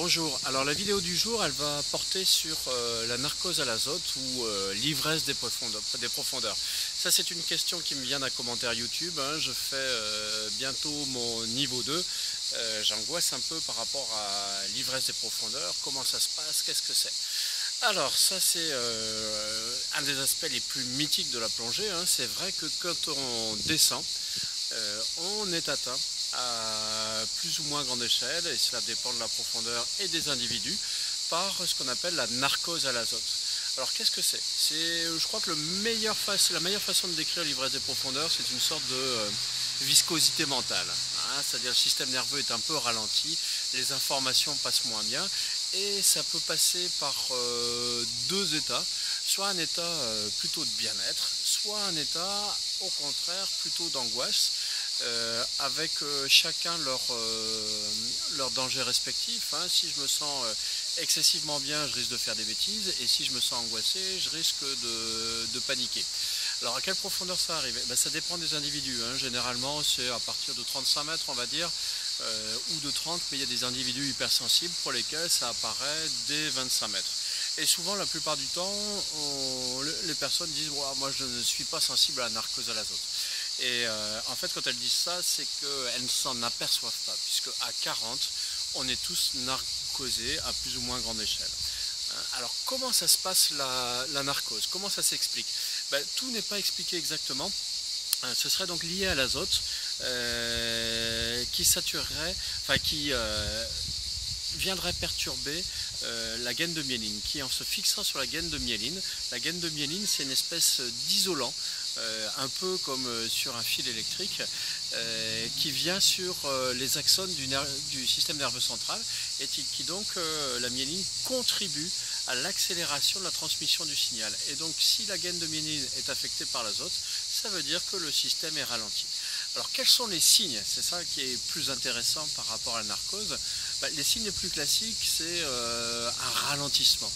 Bonjour, alors la vidéo du jour elle va porter sur euh, la narcose à l'azote ou euh, l'ivresse des profondeurs. Ça c'est une question qui me vient d'un commentaire YouTube, hein. je fais euh, bientôt mon niveau 2, j'angoisse un peu par rapport à l'ivresse des profondeurs, comment ça se passe, qu'est-ce que c'est? Alors ça c'est un des aspects les plus mythiques de la plongée, hein. c'est vrai que quand on descend, on est atteint à plus ou moins grande échelle, et cela dépend de la profondeur et des individus, par ce qu'on appelle la narcose à l'azote. Alors qu'est-ce que c'est? Je crois que la meilleure façon de décrire l'ivresse des profondeurs, c'est une sorte de euh, viscosité mentale. Hein. C'est-à-dire le système nerveux est un peu ralenti, les informations passent moins bien, et ça peut passer par euh, deux états, soit un état euh, plutôt de bien-être, soit un état au contraire plutôt d'angoisse. Euh, avec euh, chacun leur, euh, leur danger respectif. Hein. Si je me sens excessivement bien, je risque de faire des bêtises, et si je me sens angoissé, je risque de, paniquer. Alors à quelle profondeur ça arrive? Ben, Ça dépend des individus. Hein. Généralement, c'est à partir de 35 mètres, on va dire, ou de 30, mais il y a des individus hypersensibles pour lesquels ça apparaît dès 25 mètres. Et souvent, la plupart du temps, les personnes disent Moi, je ne suis pas sensible à la narcose à l'azote. Et euh, en fait, quand elles disent ça, c'est qu'elles ne s'en aperçoivent pas, puisque à 40, on est tous narcosés à plus ou moins grande échelle. Hein, alors, comment ça se passe la, narcose? Comment ça s'explique? Ben, Tout n'est pas expliqué exactement. Hein, ce serait donc lié à l'azote euh, qui saturerait, enfin qui euh, viendrait perturber la gaine de myéline, qui en se fixant sur la gaine de myéline, la gaine de myéline c'est une espèce d'isolant un peu comme euh, sur un fil électrique, euh, qui vient sur les axones du, système nerveux central et qui, donc, la myéline, contribue à l'accélération de la transmission du signal. Et donc si la gaine de myéline est affectée par l'azote, ça veut dire que le système est ralenti. Alors quels sont les signes? C'est ça qui est plus intéressant par rapport à la narcose. Bah, les signes les plus classiques, c'est un ralentissement.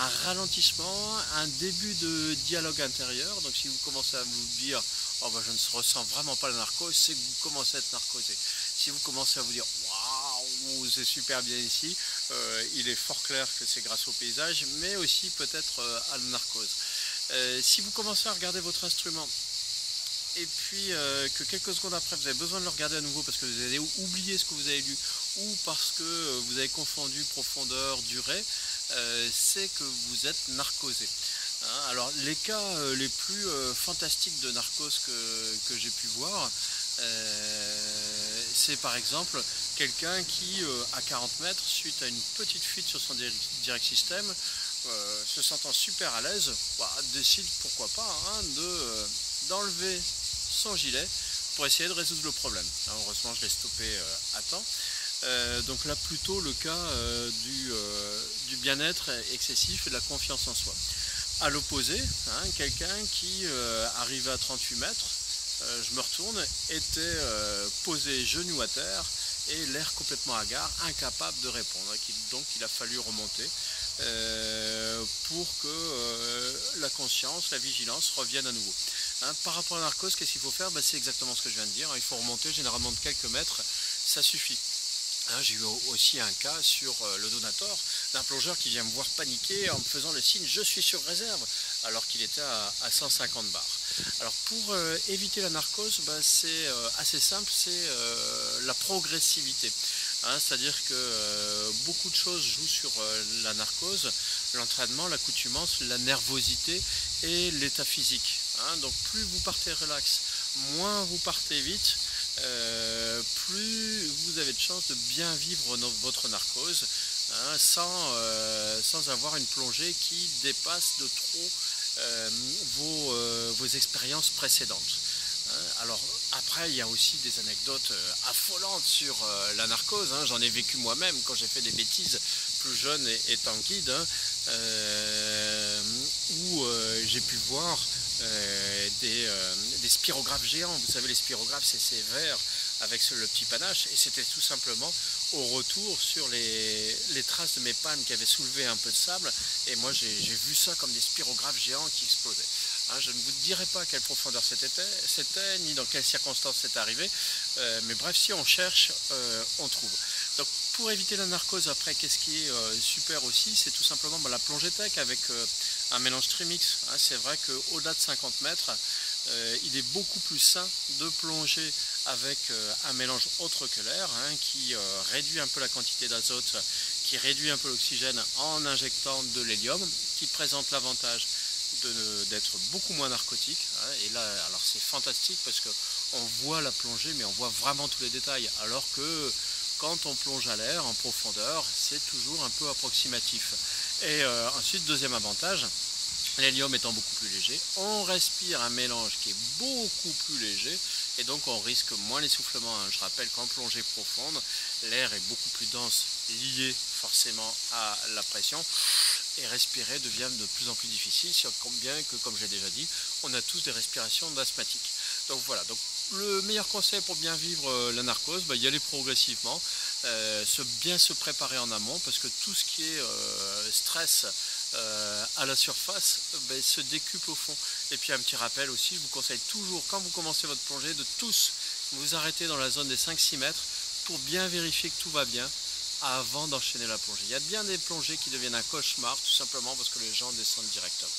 Un ralentissement, un début de dialogue intérieur. Donc si vous commencez à vous dire oh ben, je ne ressens vraiment pas la narcose, c'est que vous commencez à être narcosé. Si vous commencez à vous dire waouh c'est super bien ici, euh, il est fort clair que c'est grâce au paysage, mais aussi peut-être euh, à la narcose. Euh, si vous commencez à regarder votre instrument et puis que quelques secondes après vous avez besoin de le regarder à nouveau parce que vous avez oublié ce que vous avez lu ou parce que vous avez confondu profondeur, durée, euh, c'est que vous êtes narcosé. Hein, alors les cas euh, les plus euh, fantastiques de narcose que, j'ai pu voir, c'est par exemple quelqu'un qui, à 40 mètres, suite à une petite fuite sur son direct système, se sentant super à l'aise, bah, décide pourquoi pas hein, d'enlever son gilet pour essayer de résoudre le problème. heureusement, je l'ai stoppé à temps. Euh, donc là plutôt le cas euh, euh, du, bien-être excessif et de la confiance en soi. À l'opposé, hein, quelqu'un qui arrivait à 38 mètres, je me retourne, était posé genou à terre et l'air complètement hagard, incapable de répondre. Donc il a fallu remonter pour que la conscience, la vigilance revienne à nouveau. Hein, par rapport à la narcose, qu'est-ce qu'il faut faire? Ben, C'est exactement ce que je viens de dire. Il faut remonter généralement de quelques mètres, ça suffit. Hein, j'ai eu aussi un cas sur euh, le donator d'un plongeur qui vient me voir paniquer en me faisant le signe je suis sur réserve alors qu'il était à, 150 bars. Alors pour euh, éviter la narcose, ben, c'est euh, assez simple, c'est la progressivité. Hein, c'est-à-dire que beaucoup de choses jouent sur la narcose, l'entraînement, l'accoutumance, la nervosité et l'état physique. Hein. donc plus vous partez relax, moins vous partez vite, euh, plus vous avez de chances de bien vivre votre narcose hein, euh, sans, avoir une plongée qui dépasse de trop euh, vos, expériences précédentes. Hein. alors après, il y a aussi des anecdotes affolantes sur la narcose. J'en ai vécu moi-même quand j'ai fait des bêtises plus jeune et étant guide, où j'ai pu voir euh, euh, des, spirographes géants. Vous savez, les spirographes, c'est ces verres avec le petit panache. Et c'était tout simplement au retour sur les, traces de mes pannes qui avaient soulevé un peu de sable. Et moi, j'ai vu ça comme des spirographes géants qui explosaient. Hein, je ne vous dirai pas à quelle profondeur c'était, ni dans quelles circonstances c'est arrivé. Euh, mais bref, si on cherche, on trouve. Donc pour éviter la narcose après, qu'est-ce qui est euh, super aussi, c'est tout simplement bah, la plongée tech avec euh, un mélange trimix. Hein. c'est vrai qu'au-delà de 50 mètres, il est beaucoup plus sain de plonger avec un mélange autre que l'air hein, qui réduit un peu la quantité d'azote, qui réduit un peu l'oxygène en injectant de l'hélium, qui présente l'avantage d'être beaucoup moins narcotique. Hein. et là, alors c'est fantastique parce qu'on voit la plongée, mais on voit vraiment tous les détails. Alors que quand on plonge à l'air en profondeur, c'est toujours un peu approximatif. Et euh, ensuite, deuxième avantage, l'hélium étant beaucoup plus léger, on respire un mélange qui est beaucoup plus léger et donc on risque moins l'essoufflement. Hein. Je rappelle qu'en plongée profonde, l'air est beaucoup plus dense, lié forcément à la pression et respirer devient de plus en plus difficile, bien que, comme j'ai déjà dit, on a tous des respirations d'asthmatiques. Donc voilà, donc le meilleur conseil pour bien vivre euh, la narcose, bah, y aller progressivement, euh, se, bien se préparer en amont, parce que tout ce qui est euh, stress à la surface bah, se décuple au fond. Et puis un petit rappel aussi, je vous conseille toujours, quand vous commencez votre plongée, de tous vous arrêter dans la zone des 5-6 mètres pour bien vérifier que tout va bien avant d'enchaîner la plongée. Il y a bien des plongées qui deviennent un cauchemar tout simplement parce que les gens descendent directement.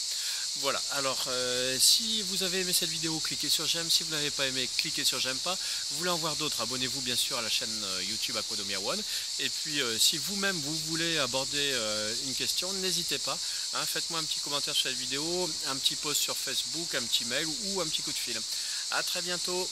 Voilà, alors euh, si vous avez aimé cette vidéo, cliquez sur j'aime. Si vous n'avez pas aimé, cliquez sur j'aime pas. Vous voulez en voir d'autres, abonnez-vous bien sûr à la chaîne euh, YouTube Aquadomia One. Et puis euh, si vous-même vous voulez aborder une question, n'hésitez pas. Hein. Faites-moi un petit commentaire sur cette vidéo, un petit post sur Facebook, un petit mail ou un petit coup de fil. A très bientôt